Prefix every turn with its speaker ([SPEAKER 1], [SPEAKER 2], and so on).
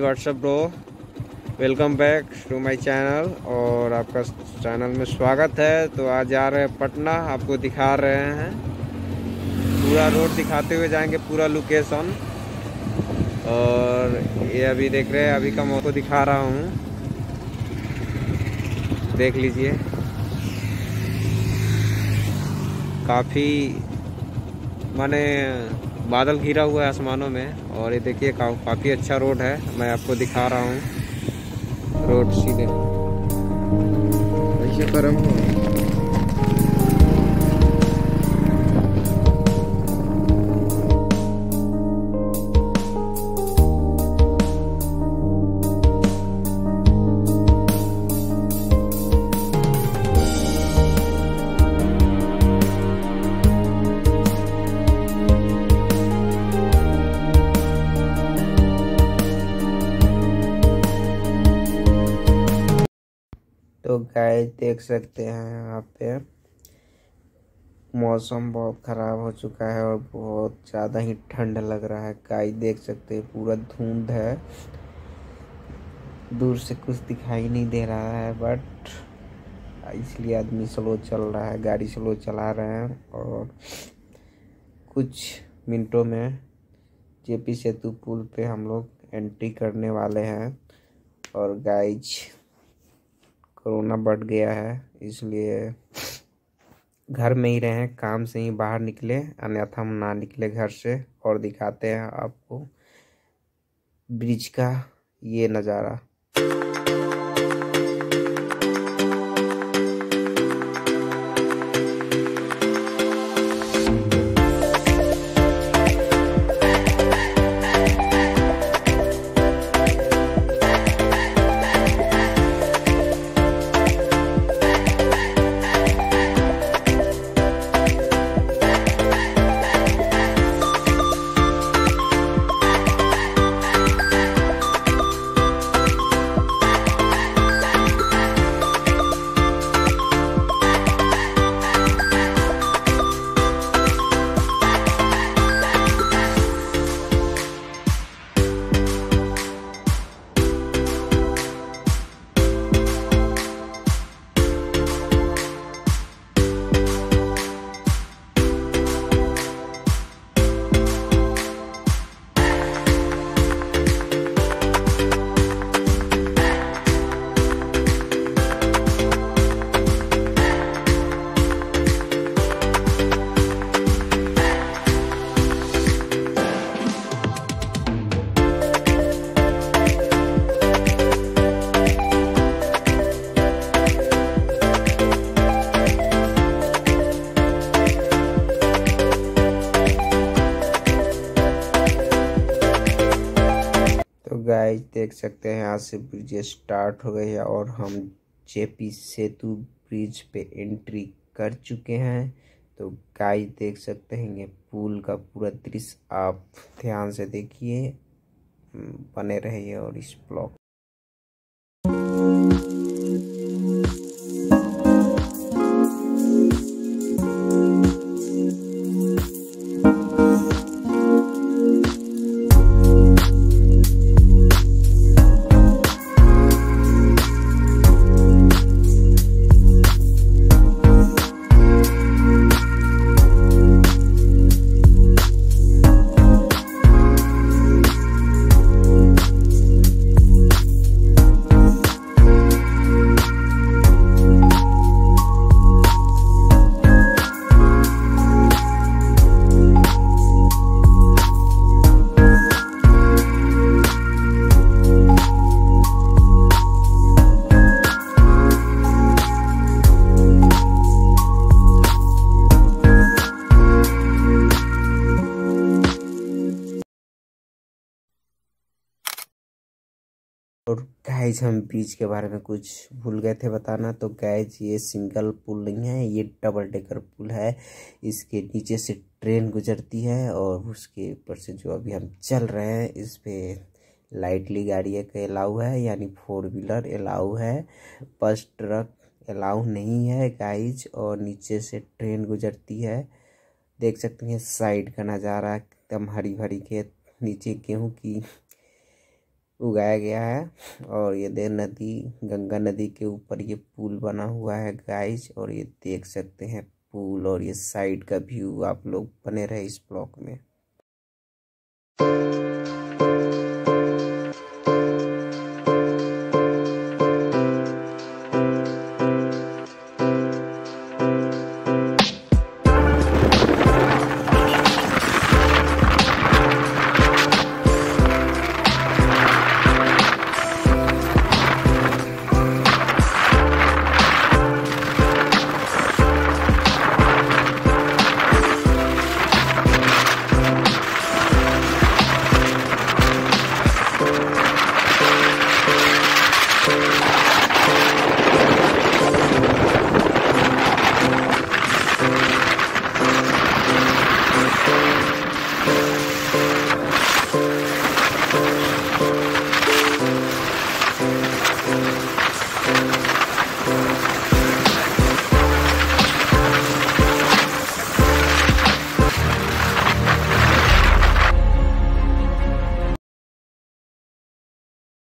[SPEAKER 1] What's up bro welcome back to my channel और आपका channel में स्वागत है। तो आज जा रहे हैं पटना, आपको दिखा रहे हैं। पूरा रोड दिखाते हुए जाएँगे, पूरा लोकेशन और ये अभी देख रहे हैं, अभी का मौको दिखा रहा हूँ। देख लीजिए। काफ़ी, माने बादल घिरा हुआ है आसमानों में और ये देखिए काफ़ी अच्छा रोड है। मैं आपको दिखा रहा हूँ। रोड सीधे। गाय देख सकते हैं यहाँ पे। मौसम बहुत ख़राब हो चुका है और बहुत ज़्यादा ही ठंड लग रहा है। गाय देख सकते हैं, पूरा धुंध है। दूर से कुछ दिखाई नहीं दे रहा है बट इसलिए आदमी स्लो चल रहा है, गाड़ी स्लो चला रहे हैं और कुछ मिनटों में जेपी सेतु पुल पे हम लोग एंट्री करने वाले हैं। और गाइज़ कोरोना बढ़ गया है, इसलिए घर में ही रहें, काम से ही बाहर निकले, अन्यथा हम ना निकले घर से। और दिखाते हैं आपको ब्रिज का ये नज़ारा। देख सकते हैं यहाँ से ब्रिज स्टार्ट हो गई है और हम जेपी सेतु ब्रिज पे एंट्री कर चुके हैं। तो गाय देख सकते हैं, ये पुल का पूरा दृश्य आप ध्यान से देखिए, बने रहिए और इस ब्लॉग और गैज हम बीच के बारे में कुछ भूल गए थे बताना। तो गैज ये सिंगल पुल नहीं है, ये डबल डेकर पुल है। इसके नीचे से ट्रेन गुजरती है और उसके ऊपर से जो अभी हम चल रहे हैं, इस पे लाइटली गाड़ी का अलाउ है, यानी फोर व्हीलर अलाउ है। बस ट्रक अलाउ नहीं है गाइज़ और नीचे से ट्रेन गुजरती है। देख सकते हैं साइड का नज़ारा एकदम हरी भरी खेत, नीचे गेहूँ की उगाया गया है और ये देख नदी, गंगा नदी के ऊपर ये पुल बना हुआ है गाइस और ये देख सकते हैं पुल और ये साइड का व्यू आप लोग बने रहे इस ब्लॉक में।